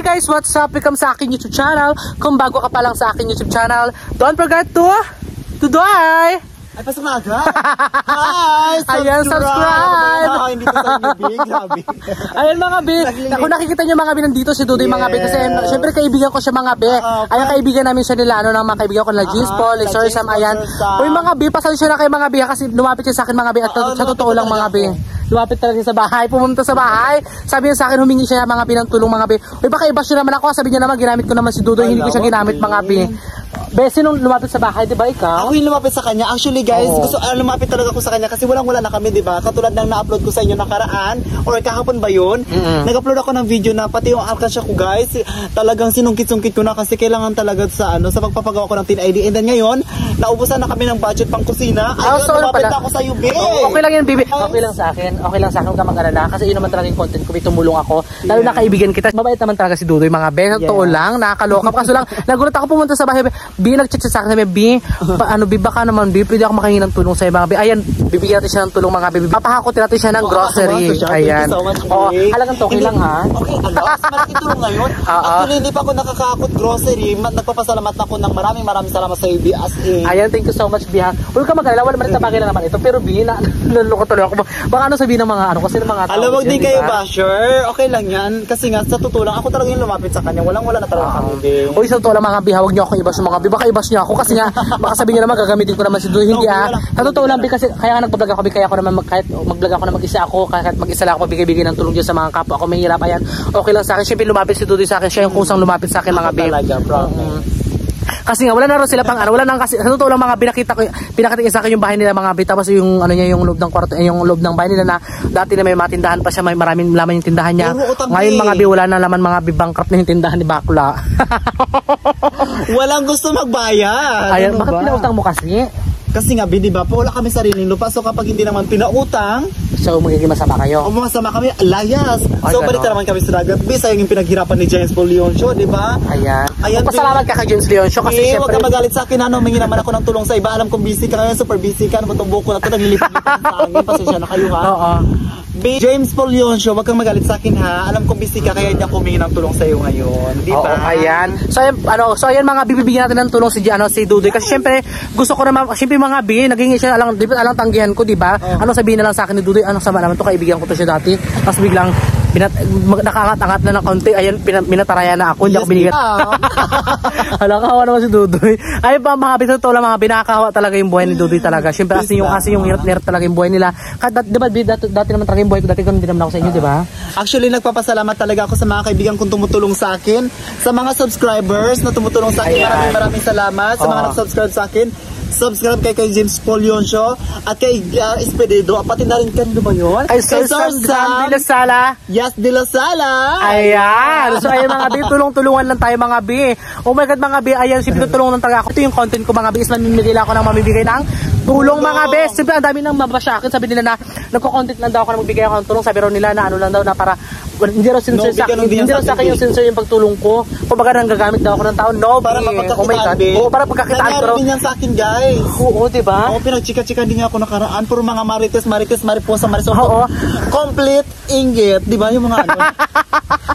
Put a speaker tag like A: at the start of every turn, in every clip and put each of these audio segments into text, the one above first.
A: Hi guys, what's up? Welcome sa aking YouTube channel. Kung bago ka pa lang sa aking YouTube channel, don't forget to to I.
B: Ay, pasok na agad. Hi!
A: Ayan, subscribe!
B: Ay, hindi ko sa inyo, big. Grabe.
A: Ayan mga be, ako nakikita nyo mga be nandito si Dudoy mga be kasi syempre kaibigan ko siya mga be.
B: Oo,
A: Ayan kaibigan namin siya nila ano ng mga kaibigan ko na Jeans
B: Ah,
A: Paul,
B: la
A: Sir
B: Jeans
A: Sam
B: Paul,
A: ayan. Uy mga be, pasensya na kayo mga be kasi lumapit siya sa akin mga be at
B: Oo,
A: sa totoo lang mga be. Lumapit talaga siya sa bahay, pumunta sa bahay. Sabi niya sa akin humingi siya mga be ng tulong mga be. Uy baka iba siya naman ako, sabi niya naman ginamit ko naman si Dudoy, hindi ko siya ginamit mga be. Be, sinong lumapit sa bahay, di ba ikaw?
B: Ako yung lumapit sa kanya. Actually, guys,
A: Oo.
B: gusto ah, lumapit talaga ako sa kanya kasi walang-wala na kami, di ba? Katulad ng na-upload ko sa inyo nakaraan or kahapon ba yun?
A: Mm-mm.
B: Nag-upload ako ng video na pati yung alkansya ko, guys, talagang sinungkit-sungkit ko na kasi kailangan talaga sa ano sa pagpapagawa ko ng tin ID. And then ngayon, naubusan na kami ng budget pang kusina.
A: Ah,
B: Ayun,
A: so ano
B: lumapit
A: pala?
B: ako sa iyo, babe.
A: Okay lang yan, baby. Okay lang sa akin. Okay lang sa akin. Huwag ka mag-alala. Kasi yun naman talaga yung content ko. May tumulong ako. Lalo na kaibigan kita. Mabait naman talaga si Dudoy. Mga be, totoo
B: Yeah.
A: lang. Nakakaloka. Kaso lang, nagulat ako pumunta sa bahay. B, nag-chat siya sa akin. Sabi, B, pa, ano, B, baka naman, B, pwede ako makahingi ng tulong sa'yo, mga B. Ayan, bibigyan natin siya ng tulong, mga B. Papahakotin natin siya ng grocery.
B: Oh,
A: Ayan.
B: So
A: Oh, halagang
B: Hindi-
A: lang, ha?
B: Okay, ano? Malaking tulong ngayon. Actually, hindi pa ako nakakakot grocery. Ma- Nagpapasalamat ako ng maraming maraming salamat sa iyo, B, as in.
A: Ayan, thank you so much, B, ha? Huwag ka mag-alala. Wala man bagay na naman ito. Pero, B, na, naluloko tuloy ako. Baka ano sabihin ng mga, ano, kasi ng mga tao.
B: Alam mo,
A: dyan,
B: di kayo
A: ba?
B: basher. Okay lang yan. Kasi nga, sa totoo lang, ako talaga yung lumapit sa kanya. Walang wala na talaga kami, babe.
A: Uy, sa totoo lang mga biha, huwag niyo ako ibas mga bi. Baka ibas niyo ako kasi nga, baka sabihin niyo naman gagamitin ko naman si Duy. Hindi ah. Sa totoo lang, kasi kaya nga nagpa-vlog ako, bi, kaya ako naman kahit mag-vlog ako na mag-isa ako, kahit mag-isa lang ako magbigay-bigay ng tulong dyan sa mga kapwa ako. May hirap, ayan. Okay lang sa akin. Siyempre lumapit si Dudoy sa akin. Siya yung kusang lumapit sa akin mga bi.
B: Talaga, promise.
A: Kasi nga, wala na rin sila pang ano, wala nang kasi, sa totoo lang mga binakita ko, pinakita sa akin yung bahay nila mga bi, tapos yung ano niya, yung loob ng kwarto, eh, yung loob ng bahay nila na dati na may matindahan pa siya, may maraming laman yung tindahan niya.
B: Puro utang,
A: Ngayon
B: bi.
A: mga bi, wala na laman mga bi, bankrupt na yung tindahan ni Bakla.
B: Walang gusto magbayad.
A: Ayan,
B: Ano
A: bakit
B: ba?
A: pinautang mo kasi?
B: Kasi nga, di ba? po, Wala kami sariling lupa. So, kapag hindi naman pinautang,
A: So, magiging masama kayo.
B: o masama kami, layas.
A: Ay,
B: So, balik
A: ganon.
B: naman kami sa dagat. Sayang yung pinaghirapan ni James Paul Leon Show, di ba?
A: Ayan.
B: Ayan,
A: Pasalamat ka kay James Leon Show kasi
B: Eh,
A: syempre...
B: huwag ka magalit sa akin, ano, may naman ako ng tulong sa iba. Alam kong busy ka ngayon, super busy ka. Ano ba itong buko na ito, naglilipad-lipad sa akin. Pasensya na kayo, ha?
A: Oo.
B: Be, James Paul Leon Show, huwag kang magalit sa akin, ha? Alam kong busy ka, kaya hindi ako humingi ng tulong sa iyo ngayon. Di
A: Oo,
B: ba?
A: ayan. So ayan, ano, so ayan mga bibigyan natin ng tulong si ano si Dudoy kasi syempre gusto ko naman syempre mga bi naging siya alang di ba alang tanggihan ko, di ba?
B: Oo.
A: Ano sabihin na lang sa akin ni Dudoy, ano sama naman to kaibigan ko to siya dati. Tapos biglang binat mag- nakakangat-angat na ng konti, ayun pina, minataraya na ako, hindi ako
B: Yes,
A: binigyan.
B: ah.
A: Hala, kahawa naman si Dudoy. Ay, pa, mga bito to lang, mga binakahawa talaga yung buhay ni Dudoy talaga. Siyempre, kasi yung, kasi yung hirap-hirap talaga yung buhay nila. Kahit, dat- di ba, bi- dati, dati naman talaga yung buhay ko, dati ko hindi naman ako sa inyo, di ba?
B: Actually, nagpapasalamat talaga ako sa mga kaibigan kong tumutulong sa akin. Sa mga subscribers na tumutulong sa akin, maraming maraming salamat. Sa mga
A: Oo.
B: nag-subscribe sa akin, subscribe kay, kay James Paul Show at kay uh, Espedido. Pati na rin kanino ba yun?
A: Ay, Sir Sam de la Sala.
B: Yas de la Sala.
A: Ayan. So, ayan mga bi, tulong-tulungan lang tayo mga bi. Oh my God mga bi, ayan, siyempre tulungan lang talaga ako. Ito yung content ko mga bi, is mamimigay lang ako ng mamibigay ng tulong mga bi. Siyempre, ang dami nang mabasa akin. Sabi nila na, nagko-content lang daw ako na magbigay ako ng tulong. Sabi raw nila na ano lang daw na para hindi raw sincere
B: No,
A: sa akin, hindi raw
B: sa
A: akin yung sincere yung pagtulong ko. Kumbaga nang gagamit daw ako ng tao. No,
B: Para mapagkakitaan,
A: Oh my God. Oo, para pagkakitaan ko
B: Nangyari
A: raw.
B: din yan sa akin, guys.
A: Oo, di ba?
B: Oo, pinagchika-chika din nga ako nakaraan. Puro mga marites, marites, mariposa, marisol.
A: Oo.
B: Complete inggit. Di ba yung mga ano?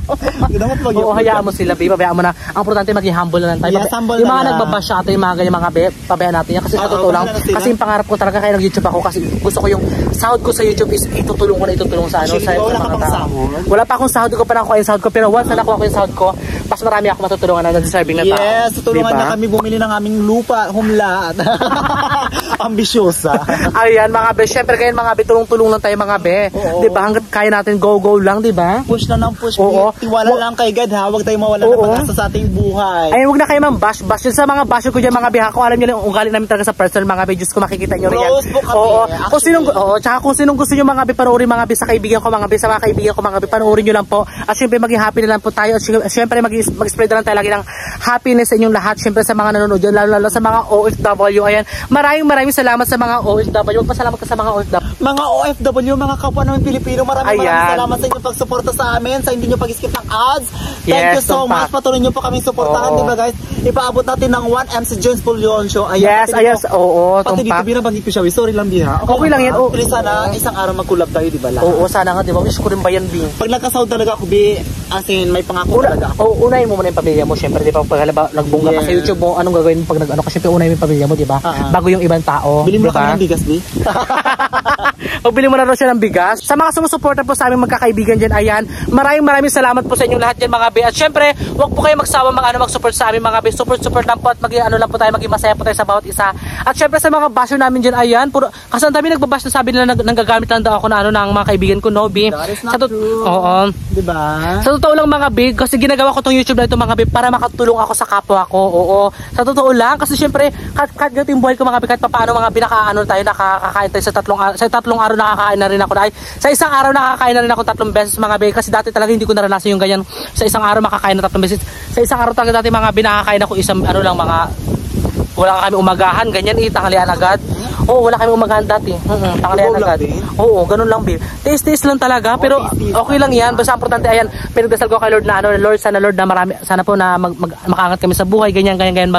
A: Oo, hayaan mo sila, babe. Pabayaan mo na. Ang importante, maging humble na lang tayo.
B: Yes, humble
A: yung
B: na
A: mga
B: lang.
A: nagbabash sa atin, yung mga ganyan mga babe, pabayaan natin yan. Kasi sa
B: Oo,
A: totoo lang,
B: na
A: kasi yung pangarap ko talaga kaya nag-YouTube ako kasi gusto ko yung sahod ko sa YouTube is itutulong ko na itutulong sa ano, sa,
B: wala ka pang sahod?
A: Wala pa akong sahod, ko pa nakuha yung sahod ko. Pero once na nakuha ko yung sahod ko, mas marami ako matutulungan na deserving na tao.
B: Yes, tutulungan
A: Diba?
B: niya kami bumili ng aming lupa, humlaat. Ambisyosa.
A: Ayan mga be, syempre kayo mga be, tulong-tulong lang tayo mga be.
B: Oo.
A: Di ba? Hanggat kaya natin, go-go lang, di ba?
B: Push na ng push.
A: Oo.
B: Tiwala
A: Wa-
B: lang kay God ha. Huwag tayong mawala ng pag-asa sa ating buhay.
A: Ay, huwag na kayo mang bash bash. Yun sa mga bash ko dyan mga biha ko, alam niyo lang, ugali namin talaga sa personal mga be, Diyos ko makikita niyo rin yan.
B: Close book kami,
A: Oo.
B: actually.
A: Kung sinong, oo, tsaka kung sinong gusto niyo mga be, panoorin mga be, sa kaibigan ko mga be, sa mga kaibigan ko mga be, panoorin niyo lang po. At syempre maging happy na lang po tayo. At syempre maging mag-spread na lang tayo lagi ng happiness sa inyong lahat. Siyempre sa mga nanonood dyan, lalo, lalo sa mga OFW. Ayan, maraming maraming salamat sa mga OFW. Magpasalamat ka sa mga OFW.
B: Mga OFW, mga kapwa namin Pilipino, maraming
A: Ayan.
B: maraming salamat sa inyong pagsuporta sa amin, sa hindi nyo pag-skip ng ads. Thank
A: Yes,
B: you so
A: tumpak.
B: much. Patuloy nyo po kami suportahan,
A: Oo.
B: di ba guys? Ipaabot natin ng 1 MC Jones Pulyon Show. Ayan,
A: Yes,
B: pati
A: ayos.
B: dito-
A: Oo,
B: Pati dito,
A: tumpak.
B: binabanggit ko siya. Sorry lang, Biha.
A: Okay lang yan, oo.
B: Please sana, isang araw mag-collab tayo, di ba lang?
A: Oo, sana nga, di ba? Wish ko rin ba yan, Bing?
B: Pag nagkasound talaga ako, Bi, as in, may pangako
A: Una,
B: talaga ako.
A: oh, unahin mo muna yung pamilya mo, syempre, di ba? Pag halimbawa, nagbungga ka sa. YouTube mo, anong gagawin mo pag nag-ano ka? Syempre, unahin mo yung pamilya mo, di ba?
B: Ah, ah.
A: Bago yung ibang tao.
B: Bili mo
A: di ba?
B: kami ng bigas, Bi.
A: Pagbili mo na rin siya ng bigas. Sa mga sumusuporta po sa aming magkakaibigan dyan, ayan, maraming maraming salamat po sa inyong lahat dyan mga be. At syempre, huwag po kayo magsawa mag, ano, mag-support sa amin mga be. Support, support lang po at mag, ano lang po tayo, maging masaya po tayo sa bawat isa. At syempre sa mga basher namin dyan, ayan, puro, kasi ang dami nagbabash na sabi nila nang, nanggagamit lang daw ako na ano ng mga kaibigan ko, no, be.
B: That is
A: Sa
B: not
A: tot-
B: true.
A: Oo.
B: Di ba?
A: Sa totoo lang mga big, kasi ginagawa ko tong YouTube na ito mga big para makatulong ako sa kapwa ko. Oo. Sa totoo lang, kasi syempre, kahit, kahit ganito yung buhay ko mga big, kahit paano mga binakaano tayo, nakakakain tayo sa tatlong, sa tatlong araw nakakain na rin ako. Ay, sa isang araw nakakain na rin ako tatlong beses mga big, kasi dati talaga hindi ko naranasan yung ganyan. Sa isang araw makakain na tatlong beses. Sa isang araw talaga dati mga binakain ako isang ano lang mga wala kami umagahan, ganyan eh, tanghalian agad. Oo, wala kami umagahan dati. Mm tanghalian
B: lang,
A: agad. Oo, ganun lang, Bill. Taste-taste lang talaga, pero
B: taste-taste.
A: okay lang yan. Basta importante, ayan, pinagdasal ko kay Lord na, ano, Lord, sana Lord na marami, sana po na mag, mag, makaangat kami sa buhay, ganyan, ganyan, ganyan,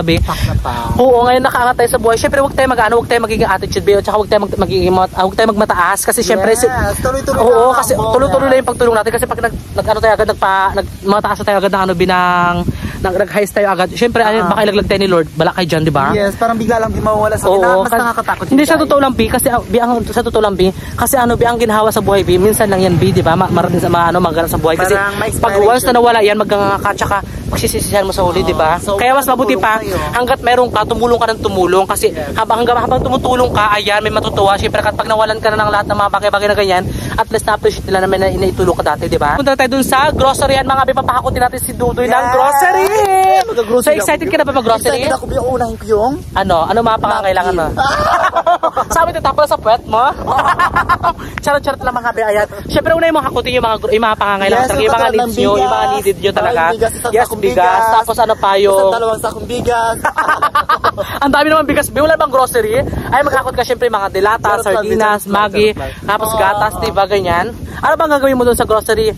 B: na pa.
A: Oo, ngayon nakaangat tayo sa buhay. Syempre, huwag tayo mag, ano, huwag tayo magiging attitude, Bill, tsaka huwag tayo mag, magiging, ah, huwag tayo magmataas, kasi syempre, si,
B: Yes, tuloy-tuloy
A: Oo, kasi tuloy-tuloy
B: buhay.
A: lang yung pagtulong natin, kasi pag nag, nag ano tayo agad, nagpa, nag, mataas na tayo agad ng ano, binang, nag-highs tayo agad. Syempre, ano,
B: Ah.
A: baka ilaglag tayo ni Lord, bala kayo dyan, di ba?
B: Yes, parang bigla lang mawawala sa akin. Na, mas nakakatakot.
A: Hindi sa totoo lang, B, kasi ah, B, ang, sa totoo lang, B, kasi ano, B, ang ginhawa sa buhay, B, minsan lang yan, B, di ba? Ma marating sa mga, ano, magalang sa buhay. Kasi
B: may
A: pag once na nawala yan, magkanga ka, tsaka magsisisihan mo sa huli, di ba?
B: So,
A: Kaya mas mabuti pa,
B: kayo.
A: hanggat meron ka, tumulong ka ng tumulong. Kasi habang, hanggang, habang tumutulong ka, ayan, may matutuwa. Siyempre, pag nawalan ka na ng lahat ng mga bagay-bagay na ganyan, at least na-appreciate nila na inaitulong ka dati, di ba? Punta tayo dun sa grocery yan, mga B, papahakutin natin si Dudoy ng
B: Yes!
A: grocery! So, excited ka na ba mag-grocery?
B: Excited ako, Bi. Unahin ko yung...
A: Ano? Ano mga pangangailangan mo? Sabi ito, tapos sa puwet mo? Charot-charot lang mga ayan. Siyempre, una yung mga hakutin yung mga, yung mga pangangailangan
B: Yes,
A: yung mga
B: yung
A: needs nyo, yung mga needed nyo talaga. Yes, bigas. Tapos ano pa
B: Isang
A: yung...
B: dalawang sakong bigas.
A: Ang dami naman bigas. Bi, wala bang grocery? Ay, maghakot ka siyempre mga dilata, sardinas, magi, tapos gatas, diba, ganyan. Ano bang gagawin mo doon sa grocery?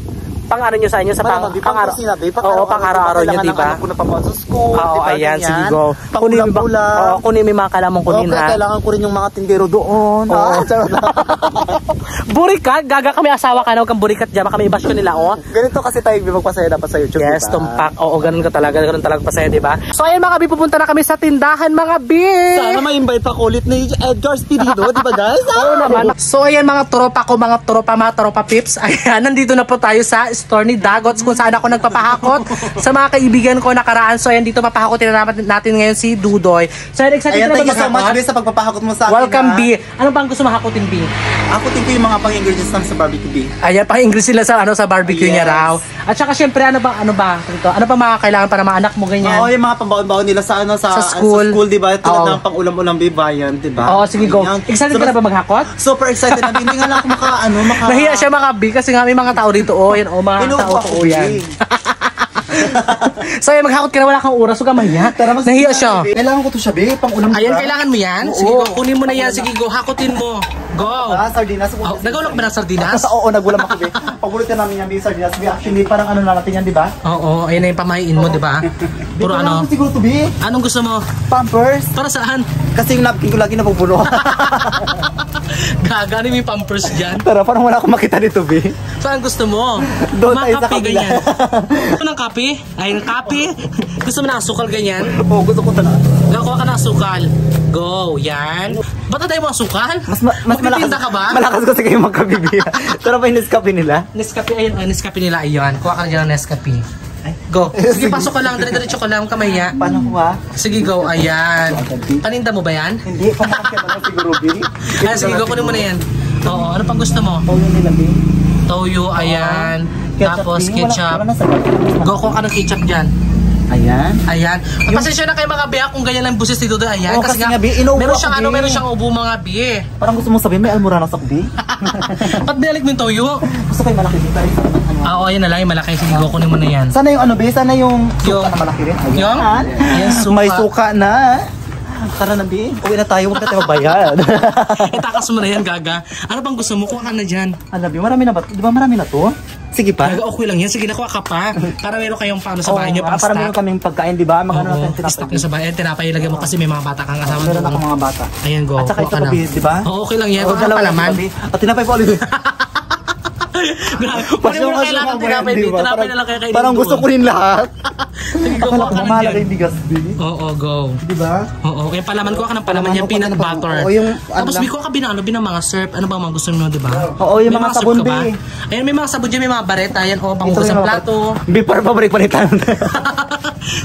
A: Pang ano nyo sa inyo? Sa pang, pang,
B: pang kusina, Bi. Pang
A: Oo, pang araw-araw nyo,
B: kailangan ng anak ko na papunta sa school.
A: Oo,
B: diba,
A: ayan, sige, go. Kunin mo ba? Oo, kunin mo yung mga kailangan mong kunin,
B: Okay,
A: ha?
B: kailangan ko rin yung mga tindero doon.
A: Oo.
B: Ah.
A: Burikat? Gaga kami asawa ka huwag kang burikat dyan. Baka may ibash ko nila, oh.
B: Ganito kasi tayo Bi, magpasaya dapat sa YouTube,
A: Yes,
B: diba?
A: tumpak. Oo, ganun ka talaga. Ganun talaga pasaya, di ba? So, ayun mga bi, pupunta na kami sa tindahan, mga bi!
B: Sana ma-invite pa ko ulit ni Edgar Spidito, di ba guys?
A: Oo naman. So ayan mga tropa ko, mga tropa, mga tropa pips. Ayan, nandito na po tayo sa store ni Dagots kung saan ako nagpapahakot sa mga kaibigan ko nakaraan. So ayan, dito papahakotin na natin, ngayon si Dudoy. So ayan, excited
B: Ayan,
A: na
B: thank
A: ba
B: you so much? Bi, sa pagpapahakot mo sa akin.
A: Welcome? B. Ano bang gusto mahakotin, B?
B: Ako tingko yung mga pang-ingredients namin sa barbecue, B.
A: Ayan, pang-English sila sa ano sa barbecue niya
B: Yes.
A: raw. At saka syempre, ano ba, ano ba, ito, ano pa mga kailangan para mga anak mo ganyan?
B: Oo, yung mga pambaon-baon nila sa ano sa,
A: Sa school.
B: sa school, di ba? Tulad ng pang-ulam-ulam bibayan, di ba?
A: Oo, sige, go. Excited ka na ba maghakot?
B: Super excited na. Hindi nga lang ako maka, ano, maka...
A: Nahiya siya mga B kasi nga may mga tao dito. Oh, yan, oh, mga
B: Inuubo
A: tao
B: ako,
A: ko yan. So, ayan, maghakot ka na, wala kang oras. Huwag ka mahiya.
B: Tara, mas-
A: Nahiya siya.
B: Kailangan ko to siya, be. Pang-ulam,
A: Ayan,
B: diba?
A: kailangan mo yan?
B: Oo.
A: Sige, go. Kunin mo na yan. Sige, go. Hakutin mo. Go.
B: Ah, sardinas.
A: Oh, nagulok ba ng sardinas?
B: Oo, nagulam ako, be. Pagulitin namin yan, be, sardinas. Be, actually, parang ano na natin yan, di ba?
A: Oo, ayun na yung pamahiin mo, di ba? Puro ano?
B: ko siguro to, be.
A: Anong gusto mo?
B: Pampers.
A: Para saan?
B: Kasi yung napkin ko lagi napupuno.
A: Gaga, ano yung pampers dyan?
B: Tara, parang wala akong makita dito, be.
A: Saan gusto mo?
B: Doon tayo sa kabila.
A: ganyan. Gusto ng kape? Ay, ng kape? Gusto mo ng asukal, ganyan?
B: Oo, gusto ko talaga.
A: Gakuha ka ng asukal. Go, yan. Ba't tayo mo asukal?
B: Mas, ma- mas malakas,
A: ka ba?
B: malakas kasi kayo magkabibiya. Tara ba yung Nescafe nila?
A: Nescafe, ayun, oh, Nescafe nila, ayun. Kuha ka na dyan ng Nescafe. Go. Sige, pasok ka lang. Dire-diretso ka lang, kamaya.
B: Paano ko ha?
A: Sige, go. Ayan. Paninda mo ba yan?
B: Hindi, pamakasya na lang siguro, Bi.
A: Ayan, sige, go. Kunin mo na yan. Oo, ano pang gusto mo?
B: Paulo nila, Bi.
A: Toyo, ayan. Tapos
B: Bi. Wala-
A: ketchup. Go, kuha ka ng ketchup dyan.
B: Ayan.
A: Ayan. Pasensya na kayo mga biya kung ganyan lang yung busis ni Dudoy. Ayan.
B: Oo, kasi nga, Bi, inuubo
A: meron
B: ako,
A: siyang ano,
B: Bi.
A: meron siyang ubo mga biye.
B: Parang gusto mo sabihin, may almura na sa kubi.
A: Ba't binalik mo yung toyo?
B: gusto yung malaki dito. Ano?
A: Ah, oo, yan na lang yung malaki. Sige, kunin mo na yan.
B: Sana yung ano, be? Sana yung suka
A: Yung-
B: na malaki rin. Ayan.
A: Yung? Yes, suka.
B: May suka na. Tara na, be. Uwi na tayo. Huwag na tayo magbayad.
A: Itakas mo na yan, Gaga. Ano bang gusto mo? Kuha ka na dyan.
B: Ano, be? Marami na ba? Di ba marami na to? Sige pa.
A: Gaga, okay lang yan. Sige, nakuha ka pa. Para meron kayong paano sa bahay nyo, pang
B: para meron kaming pagkain, di ba? Magano natin tinapay.
A: stock sa bahay. Tinapay ilagay mo kasi may mga bata kang kasama
B: Meron ako mga bata.
A: Ayan, go.
B: At saka ito di ba?
A: Oo, okay lang yan.
B: Oo, dalawa be. At tinapay po ulit.
A: Grabe. Kunin mo kailangan ng tinapay,
B: di ba?
A: Tinapay
B: Parang-
A: na lang kaya kainin
B: Parang gusto ko rin lahat. Akala ko
A: dyan.
B: yung bigas, be.
A: Oo, go.
B: Di ba?
A: Oo, kaya palaman ko ka ng palaman
B: ko pa
A: peanut butter.
B: oo, yung ano
A: Tapos
B: lang.
A: biko ka binang, ano, binang mga syrup. Ano bang mga gusto mo, di ba?
B: Oo, yung
A: May
B: mga sabon,
A: ba? Ayan, may mga sabon dyan, may mga bareta. Ayan, oh,
B: Ito
A: panghugas
B: yung
A: ng plato.
B: Be, para pabalik-balikan.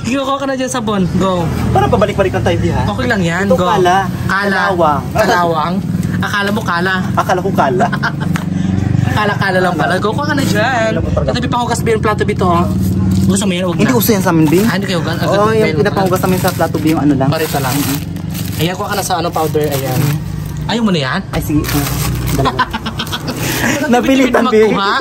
A: Giko ka na dyan sabon. Go.
B: para pabalik-balikan tayo, be, ha?
A: Okay lang yan.
B: Ito
A: Go.
B: kala.
A: Kala.
B: Kalawang.
A: Kalawang. Akala mo kala.
B: Akala ko kala.
A: Kala-kala lang pala. Go ka na dyan. Katabi panghugas ba yung plato bito, oh. Gusto mo yan, huwag na.
B: Hindi uso yan sa amin, Be.
A: Ah, hindi kayo gan.
B: Oo, yung pinapangugas namin sa plato, Be, yung ano lang.
A: Parita lang. Ayan, kuha ka na sa ano powder. Ayan. Ayaw mo na yan?
B: Ay, sige. uh, Dalawa.
A: Ang
B: Napilitan,
A: tipid-tipid
B: Be.
A: mo magkuha.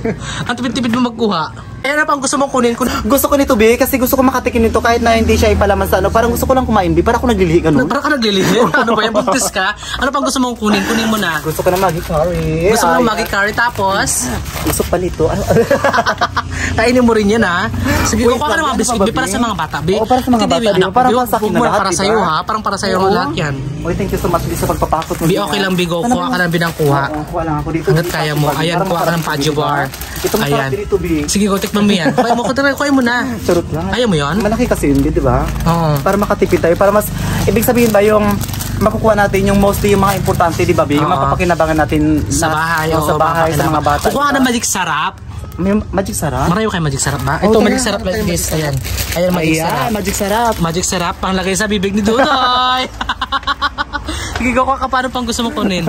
A: Ang tipid-tipid mo magkuha. Ayan na pang gusto mong kunin. Kun
B: Gusto ko nito, Be, kasi gusto ko makatikin nito kahit na hindi siya ipalaman sa ano. Parang gusto ko lang kumain, Be. Para ako naglilihi, ganun.
A: Parang ka naglilihi. ano ba yan? Buntis ka? Ano pang gusto mong kunin? Kunin mo na.
B: Gusto ko na Maggi curry.
A: Gusto mo
B: Ay,
A: ng Maggi curry tapos
B: Gusto pa nito. Ano?
A: kainin mo rin yan ha. Sige,
B: Wait
A: kuha ka
B: lang,
A: ng mga
B: ano
A: biscuit. Be, para
B: Be?
A: sa mga bata. Be.
B: Oo, para sa mga bata,
A: Be,
B: Be. Parang
A: Be,
B: para sa akin na lahat,
A: para sa'yo ha. Parang para sa'yo lahat yan.
B: Uy, thank you so much, Be, sa pagpapakot mo.
A: Be,
B: Be,
A: okay lang, Be, go.
B: Ano
A: Kuha ka ng binang kuha.
B: Kuha lang ako dito.
A: Hanggat
B: Be,
A: kaya mo.
B: Parang
A: Ayan, kuha ka ng
B: masarap
A: Paju
B: dito,
A: bar.
B: Be. Ito masarap
A: Ayan.
B: Be.
A: Sige, go, tikman mo yan. Kuha mo, na.
B: Charot lang.
A: Ayaw mo yun?
B: Malaki kasi yun, di ba?
A: Oo.
B: Para makatipid tayo. Para mas, ibig sabihin ba yung makukuha natin yung mostly yung mga importante, di ba, Bi? Yung
A: Oo.
B: mapapakinabangan natin
A: Sa
B: na-
A: bahay.
B: o sa
A: oo,
B: bahay, sa mga bata.
A: Kukuha ka ng magic sarap.
B: May magic sarap?
A: Marayo kayo magic sarap ba?
B: Oh,
A: Ito,
B: tara,
A: magic sarap like this. Ayan. Ayan, magic
B: Ayan,
A: sarap.
B: magic sarap.
A: Magic sarap, panglagay sa bibig ni Dudoy. Sige, go ka paano pang gusto mo kunin?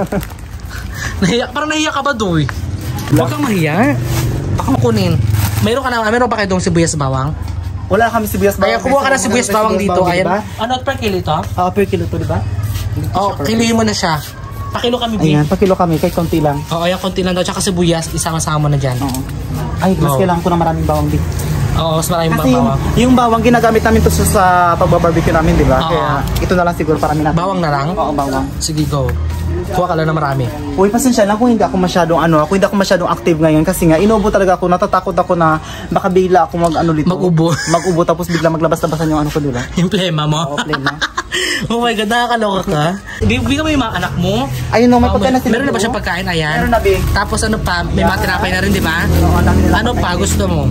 A: nahiya, parang nahiya ka ba, Doy? Huwag kang mahiya. Baka mo kunin. Meron ka na, meron ba kayo doong sibuyas bawang?
B: Wala kami sibuyas
A: Ayan, kumuha ka ng sibuyas bawang dito.
B: Ayan.
A: Ano, per kilo ito?
B: Ah, per kilo to, di ba?
A: Oh, kilohin mo na siya. Pakilo kami, Bi.
B: Ayan, pa kilo kami, kahit konti lang.
A: Oo, ayan, konti lang daw. Tsaka sibuyas, isama-sama mo na dyan.
B: Oo. Ay, mas
A: Oo.
B: kailangan ko ng maraming bawang din.
A: Oo, mas maraming
B: Kasi yung,
A: bawang.
B: yung bawang ginagamit namin to sa, sa pagbabarbecue namin, di ba?
A: Oo.
B: Kaya ito na lang siguro para natin.
A: Bawang na lang?
B: Oo, bawang.
A: Sige, go. Kuha ka lang na marami.
B: Uy, pasensya lang kung hindi ako masyadong ano, ako hindi ako masyadong active ngayon kasi nga inuubo talaga ako, natatakot ako na baka bigla ako mag ano dito.
A: Mag-ubo.
B: Mag-ubo tapos bigla maglabas-labasan yung ano ko, di ba?
A: Yung plema mo.
B: Oo, plema.
A: oh my God, nakakaloka ka. Bibigyan mo yung mga anak mo.
B: Ayun no, may
A: Oh,
B: pagkain na sila.
A: meron na ba
B: dito.
A: siyang pagkain? Ayan.
B: Meron na, Bi.
A: Tapos ano pa, may mga tinapay na rin, di ba?
B: Oo,
A: Ano pa gusto mo?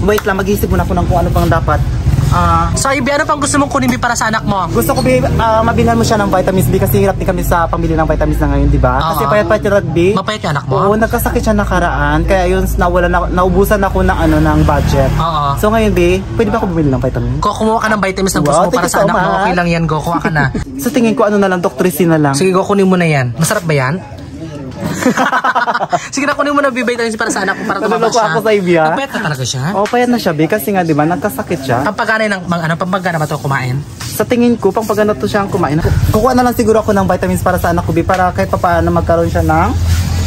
B: Wait lang, mag-iisip muna ako ng kung ano pang dapat. Ah,
A: So, Ibi, ano pang gusto mong kunin para sa anak mo?
B: gusto ko babe, ah, mabilan mo siya ng vitamins B kasi hirap din kami sa pamili ng vitamins na ngayon, di ba? Kasi payat-payat yung rugby.
A: Mapayat yung anak mo?
B: Oo, nagkasakit siya nakaraan. Kaya yun, nawala na, naubusan ako ng ano ng budget.
A: Oo.
B: So ngayon, be, pwede ba ako bumili ng vitamins?
A: Ko, kumuha ka ng vitamins na gusto
B: Wow,
A: mo para sa
B: so
A: anak mo. Okay lang yan, go. Kuha ka na.
B: Sa tingin ko, ano na lang, Doctricin na lang.
A: Sige, go, kunin mo na yan. Masarap ba yan? Sige na, kunin mo na B-vitamins para sa anak mo para
B: Naloko
A: siya.
B: ako sa Ibi, ha?
A: Mapayat na talaga siya.
B: Oh, payat na siya, be, kasi nga, di ba, nagkasakit siya.
A: Pampagana ng, mga, ano, pampagana ba ito kumain?
B: Sa tingin ko, pang pagano to siyang kumain, kukuha na lang siguro ako ng vitamins para sa anak ko, be, para kahit pa paano magkaroon siya ng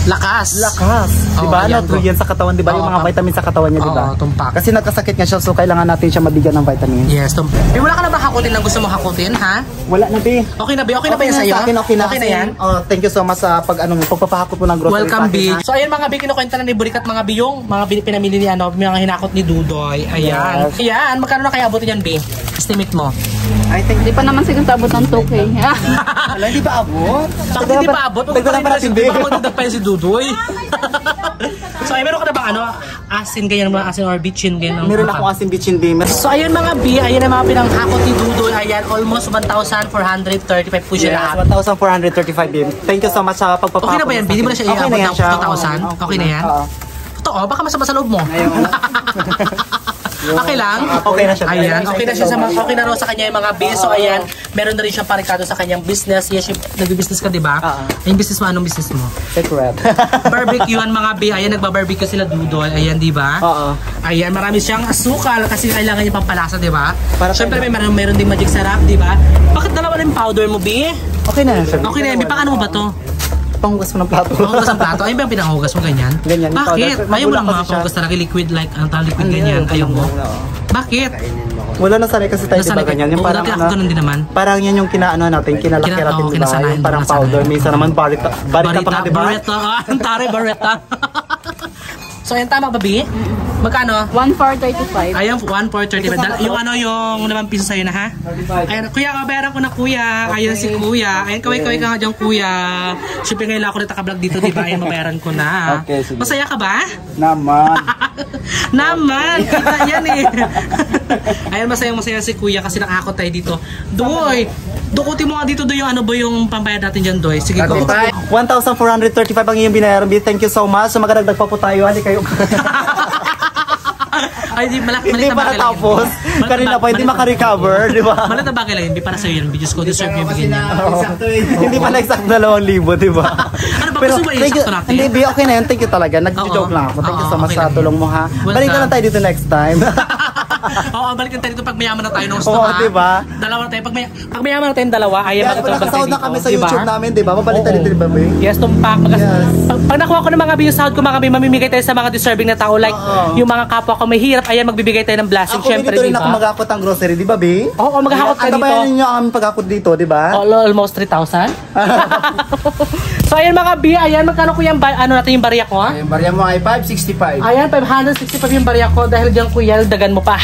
A: Lakas.
B: lakas. Di
A: Oo,
B: ba?
A: ayan,
B: Nutrient sa katawan, di ba?
A: Oo,
B: Yung mga
A: tam-
B: vitamins sa katawan niya, di ba?
A: Oo, tumpak.
B: Kasi nagkasakit nga siya, so kailangan natin siya mabigyan ng vitamins.
A: Yes, tum- Eh, wala ka na ba hakutin lang gusto mo hakutin, ha?
B: Wala na, be.
A: Okay na ba? Okay na ba yan
B: sa
A: sa'yo?
B: akin, okay na.
A: Okay na yan?
B: Oh, thank you so much sa pag ano, pagpapahakot mo ng grocery
A: Welcome,
B: sa akin,
A: B.
B: ha.
A: So, ayan mga B, kinukwenta na ni Burikat mga B yung mga pinamili ni ano, mga hinakot ni Dudoy. Ayan.
B: Yes.
A: Ayan, magkano na kaya abutin yan, B? Estimate mo.
B: I think,
C: Hindi pa naman siguro sabot ng 2K.
B: Wala, hindi ba abot?
A: Bakit hindi pa abot? Huwag
B: Dagdagan
A: pa
B: pa natin,
A: rin
B: B.
A: Baka magdagdag pa yun si Dudoy. so, ay, meron ka na ba ano? Asin ganyan, mga asin or bitchin ganyan?
B: Meron akong asin bitchin din.
A: So, ayun mga B, ayun ang mga pinanghakot ni Dudoy. Ayan, almost 1,435 po siya lahat.
B: Yes, 1,435 din. Thank you so much sa pagpapahakot.
A: Okay na ba yan, B? Di mo na siya iabot ng
B: siya.
A: 2,000?
B: Oo,
A: Okay na yan?
B: Oo.
A: Totoo, baka masama sa loob mo.
B: Ayun.
A: Okay lang?
B: Okay na siya.
A: Ayan, okay na siya sa mga, okay na raw sa kanya yung mga bills. So ayan, meron na rin siyang parikado sa kanyang business. Yes, yung nag-business ka, di ba?
B: Oo.
A: Yung business mo, anong business mo?
B: Secret.
A: barbecue ang mga bi. Ayan, nagba-barbecue sila dudoy. Ayan, di ba?
B: Oo.
A: Ayan, marami siyang asukal kasi kailangan niya pampalasa, di ba? Siyempre, may meron, meron din magic sarap, di ba? Bakit dalawa na yung powder mo, Bi?
B: Okay na.
A: Okay na, Bi, paano mo ba to?
B: Panghugas mo ng plato.
A: Panghugas ang plato? Ayun ba yung pinanghugas mo ganyan?
B: Ganyan,
A: Bakit? Ayaw mo lang mga panghugas talaga liquid like, ang tawag liquid
B: Hindi,
A: ganyan. Ayaw mo? Bakit?
B: Wala na sanay kasi tayo, di ba
A: Nasanay ka-
B: ganyan? Yung parang,
A: ako
B: ano,
A: ganun din naman.
B: parang yan yung kinaano natin, kinalaki
A: Kina-
B: natin,
A: oo,
B: di ba?
A: kinasanayan,
B: Yung parang powder, minsan naman barita, barita pa nga, di ba?
A: Barita, ah, ang tare, barita. so, ayan, tama ba, Bi? Magkano?
C: 1,435.
A: Ayan, 1 for 30. Dal- yung ano, yung 5 piso sa'yo na, ha? Ayan, kuya, kabayaran ko na, kuya. Ayan si kuya. Ayan, kaway-kaway ka nga dyan, kuya. Siyempre, ngayon ako natablog dito, di ba? Ayan, mabayaran ko na.
B: Okay, sige.
A: Masaya ka ba?
B: Naman.
A: Naman, kita yan eh. Ayan, masayang masaya si kuya kasi nakakot tayo dito. Doy, dukutin mo nga dito doy yung ano ba yung pambayad natin dyan, Doy. Sige, go.
B: 1,435 ang iyong binayaran, B. Thank you so much. So, magdagdag pa po tayo. Hali kayo.
A: Ay, di, malak,
B: hindi pa natapos. Kanina pa, hindi makarecover, di ba?
A: Malit na bagay lang yun, di para sa'yo yun. Diyos ko, deserve yung bigyan niya.
B: hindi pa na-exact dalawang libo, di ba?
A: Ano ba, gusto
B: you,
A: i-sakto natin?
B: hindi, okay na yun. Thank you talaga. Nag-joke lang ako. Thank you so much sa tulong mo, ha? Balik na lang tayo dito next time.
A: Oo, balikan tayo dito pag mayaman na tayo ng gusto
B: Oo,
A: ha.
B: diba?
A: Dalawa na tayo. Pag, may, pag mayaman na tayong dalawa, ayan,
B: Yes,
A: magkatulog tayo dito.
B: na kami sa
A: Diba?
B: YouTube namin, di ba? Babalik tayo
A: Oo.
B: dito, di ba, B?
A: Yes, tumpak. Pag,
B: Yes.
A: pag, pag nakuha ko ng mga views sahod ko mga kami, mamimigay tayo sa mga deserving na tao. Like,
B: Oo.
A: yung mga kapwa ko may hirap, ayan, magbibigay tayo ng blessing.
B: Ako,
A: Siyempre,
B: dito rin
A: di
B: ako
A: ba?
B: mag-akot ng grocery, di ba, B?
A: Oo, maghahakot ka
B: Ang
A: dito.
B: tabayan ninyo ang aming pag-akot dito, di ba?
A: All, almost 3,000. so, ayan mga bi, ayan, magkano ko yung, ba- ano natin yung barya ko, ha?
D: Yung barya mo ay 565.
A: Ayan, 565 yung barya ko dahil diyan kuya, dagan mo pa.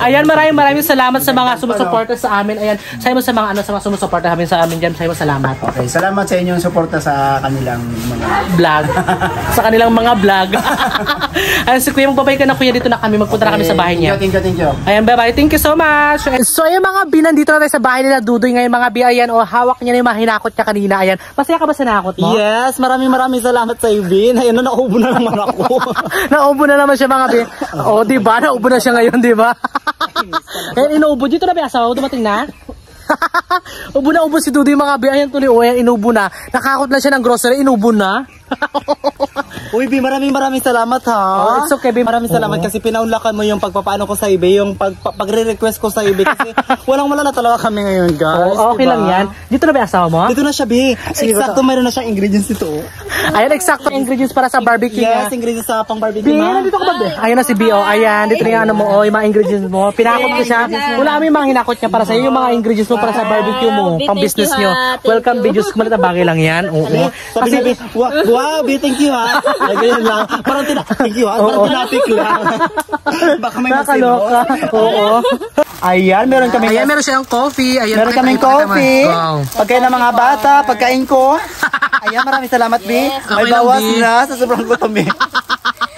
A: Ayan, maraming maraming salamat sa mga sumusuporta sa amin. Ayan, sa mo sa mga ano sa mga sumusuporta kami sa amin diyan. Sa mo salamat.
D: Okay, salamat sa inyong suporta sa kanilang mga
A: Vlog. sa kanilang mga vlog. Ayan, si Kuya, magbabay ka na Kuya dito na kami. Magpunta na kami sa bahay niya.
D: Thank you, thank you.
A: Ayan, bye-bye. Thank you so much. So, ayan mga bi, nandito na tayo sa bahay nila Dudoy ngayon mga bi. Ayan, oh, hawak niya na yung mga hinakot niya kanina. Ayan, masaya ka ba sa nakot mo?
B: Yes, maraming maraming salamat sa iyo, Bin. Ayun na, naubo na naman ako.
A: Naubo na naman siya mga bi. O, di ba? Naubo na siya ngayon, di ba? Ayan, inuubo. Dito na ba yung asawa? Dumating na? ubo na ubo si Dudoy mga bi. Ayan tuloy. Ayan, inubo na. Nakakot na siya ng grocery. Inubo na.
B: Uy, Bi, maraming maraming salamat ha.
A: Oh, it's okay, Bi.
B: Maraming salamat kasi pinaunlakan mo yung pagpapaano ko sa ibe, yung pag, pag- pagre-request ko sa ibe kasi walang wala na talaga kami ngayon, guys.
A: Oo, okay
B: diba?
A: lang yan. Dito na ba yung asawa mo?
B: Dito na siya, Bi. Eksakto mayroon na siyang ingredients dito. oh.
A: Ayan, exacto ingredients para sa barbecue niya.
B: Yes, ingredients sa pang barbecue,
A: Bi,
B: ma.
A: nandito ka ba, Bi? Ayan na si Bi, oh. Ayan, dito na yung ano mo, oh, yung mga ingredients mo. Pinakot ko siya. Wala kami mga hinakot niya para sa iyo, yung mga ingredients mo para sa barbecue mo, pang business.
C: Thank
A: Welcome,
C: you.
A: Bi. Diyos ko, malit na bagay lang yan. Oo.
B: Sabi niya, Bi, wow, wow, Bi, thank you ha. Ay, ganyan lang. Parang tina, thank you ha. Parang tinapik lang. Baka may
A: Nakaloka. Oo.
B: Ayan, meron kami
A: Ayan, meron siyang coffee. Ayan,
B: Meron kaming coffee.
A: Wow.
B: Pagkain ng mga bata, pagkain ko. Ayan, maraming salamat, Bi. May
A: Okay lang,
B: bawas na sa sobrang gutom,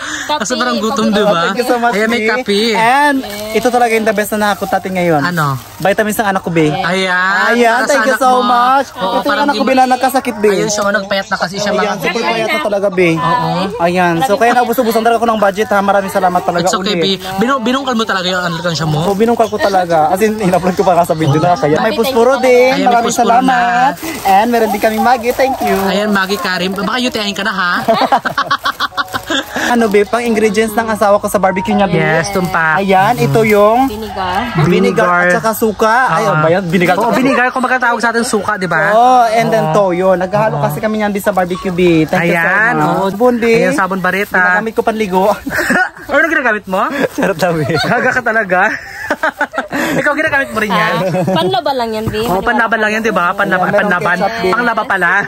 B: Bi.
A: Kasi parang gutom, di ba?
B: Thank you so much,
A: Ayan, may
B: Bi.
A: kape.
B: And ito talaga yung the best na nakakot natin ngayon.
A: Ano?
B: Vitamins ng anak ko, Bi.
A: Ayan.
B: Ayan,
A: para
B: thank you so
A: mo.
B: much.
A: Oo,
B: ito yung anak ko, Bi, na nagkasakit, Bi.
A: Ayun siya, oh, nagpayat na kasi siya mga
B: Ayan, super payat na talaga, Bi.
A: Oo.
B: Ayan, so kaya naubos-ubusan talaga ko ng budget, ha. Maraming salamat talaga
A: It's okay,
B: ulit.
A: Binu binungkal mo talaga yung ano siya mo.
B: So, binungkal ko talaga. As in, in-upload ko pa nga sa video na kaya. May puspuro din. Maraming salamat. And meron din kami Maggie. Thank you.
A: Ayan, Maggie Karim. Baka yutiahin ka na, ha?
B: Ano, be, pang ingredients ng asawa ko sa barbecue niya,
A: yes, tumpak.
B: Ayan, ito yung
C: Vinegar.
B: vinegar at saka suka. Ay, ano ba yan? Vinegar at
A: Oo, vinegar. Kung magkatawag sa atin suka, di ba?
B: Oh, and then toyo. Naghahalo kasi kami yan din sa barbecue, be. Thank
A: Ayan,
B: you so
A: oo.
B: much. Sabon, be.
A: Ayan, sabon bareta.
B: Ginagamit ko panligo.
A: Ano na ginagamit mo?
B: Charot daw, be.
A: Gaga ka talaga. Ikaw ginagamit mo rin yan?
C: Ah, panlaban lang yan, Bi.
A: Oo, panlaban lang yan, di ba? Panlaban, panlaban. Panglaba pala.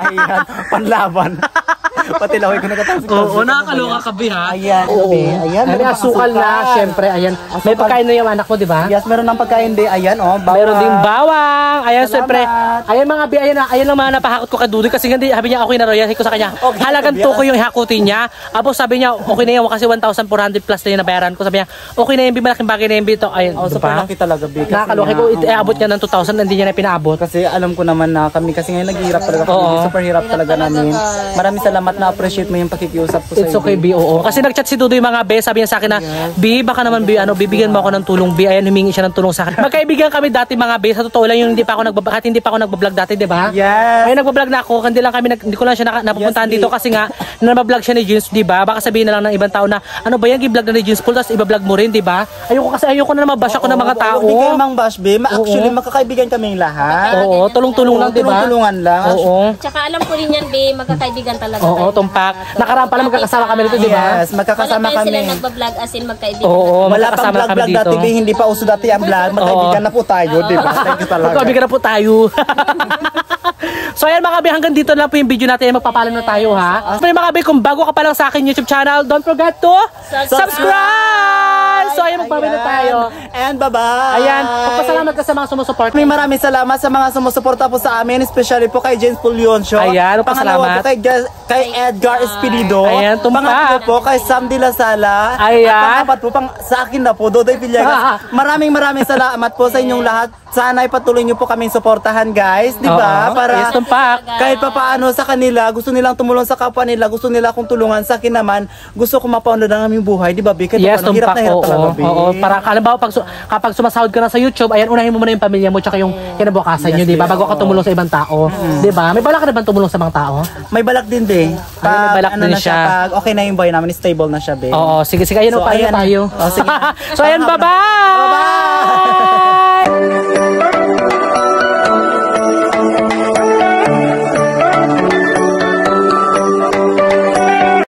B: Ayan, panlaban. Pati laway ko nagtatapos.
A: Oo, nakakaloka ka, Bi, ha?
B: Ayan, ito, be. Ayan, pang
A: asukal na, syempre. Ayan. May pagkain na yung anak mo, di ba?
B: Yes, meron ng pagkain, be. Ayan, oh. Bawang.
A: Meron ding bawang. Ayan,
B: Salamat.
A: syempre. Ayan mga bi, ayan, na- ayan lang mga napahakot ko kadudoy kasi hindi, sabi niya okay na raw yan. Ko sa kanya, halagang
B: sabi
A: tuko yung hakutin niya. Tapos sabi niya, okay na yan kasi 1,400 plus na yung nabayaran ko. Sabi niya, okay na yan, bi, malaking bagay na yan, bi. Ito, ayun,
B: Oh,
A: di
B: super laki talaga,
A: Nakakaloki
B: nga,
A: ko, it- iabot niya ng 2,000, hindi niya na pinaabot.
B: Kasi alam ko naman na kami kasi ngayon naghihirap talaga kami.
A: Oo.
B: Super hirap talaga namin. Maraming salamat at na-appreciate mo yung pakikiusap ko
A: It's
B: sa'yo.
A: okay, B. Oo. Kasi nag-chat si Dudoy mga B. Sabi niya sa akin na, B, baka naman B, ano, bibigyan mo ako ng tulong, B. Ayan, humingi siya ng tulong sa akin. Magkaibigan kami dati mga B. Sa totoo lang yung hindi pa ako nagbablog, kahit hindi pa ako nagbablog dati, di ba?
B: Yes.
A: Ay, nagbablog na ako. Hindi lang kami, nag, hindi ko lang siya naka, napupuntahan dito kasi nga, nabablog siya ni Jeans, di ba? Baka sabihin na lang ng ibang tao na, ano ba yan, i-vlog na ni Jeans Pool, tapos ibablog mo rin, di ba? Ayoko kasi, ayoko na mabash ako ng mga tao.
B: Din kayo mang bash, babe. Ma-
A: Oo.
B: Actually, magkakaibigan kaming lahat.
A: Oo, tulong-tulong lang, di ba?
B: Tulong-tulungan lang.
A: Oo.
C: Tsaka alam ko rin yan, be, magkakaibigan talaga.
A: Oo,
C: tayo
A: tumpak. Nakaraan pala magkakasama kami dito, di ba?
B: Yes, magkakasama
C: Wala tayo
B: kami.
C: sila nagbablog as in magkaibigan.
A: Oo,
B: Wala pang
A: magkakasama kami
B: vlog-vlog
A: dito.
B: dati. Hindi pa uso dati ang vlog. Magkaibigan na po tayo, di ba? Thank you talaga.
A: Magkakaibigan na po tayo. so ayan mga kabi, hanggang dito lang po yung video natin. Magpapalam na tayo ha. So mga kabi, kung bago ka pa lang sa akin YouTube channel, don't forget to subscribe! So ayan, magpapalam na tayo.
B: And bye-bye.
A: Ayan, magpasalamat ka sa mga sumusupport.
B: Maraming maraming salamat sa mga sumusuporta po sa amin, especially po kay James Pulyoncio.
A: Ayan,
B: Pangalawa
A: pasalamat.
B: po kay, kay Edgar Espirido.
A: Ayan, tumpak.
B: Pangatlo po kay Sam de la Sala.
A: Ayan.
B: At pangapat po pang, sa akin na po, Dodoy Villegas. maraming maraming salamat po sa inyong lahat. Sana ay patuloy niyo po kaming suportahan guys, di ba? Para
A: Yes,
B: kahit pa paano sa kanila, gusto nilang tumulong sa kapwa nila, gusto nila akong tulungan. Sa akin naman, gusto ko mapaunod ang aming buhay, di ba, Bi? Kahit
A: Yes,
B: pa paano, hirap na hirap
A: Oo,
B: talaga, Bi.
A: oo. Para halimbawa pag kapag sumasahod ka na sa YouTube, ayan unahin mo muna yung pamilya mo tsaka yung kinabukasan
B: Yes,
A: nyo, di ba? Bago ka tumulong sa ibang tao, di ba? May balak ka na ba tumulong sa mga tao?
B: May balak din, Be.
A: may balak din
B: na
A: siya.
B: Pag okay na yung boy namin, stable na siya, Be.
A: Oo, sige, sige. Ayun,
B: So,
A: tayo.
B: Oh, sige.
A: so, ayan, bye-bye!
B: Bye-bye!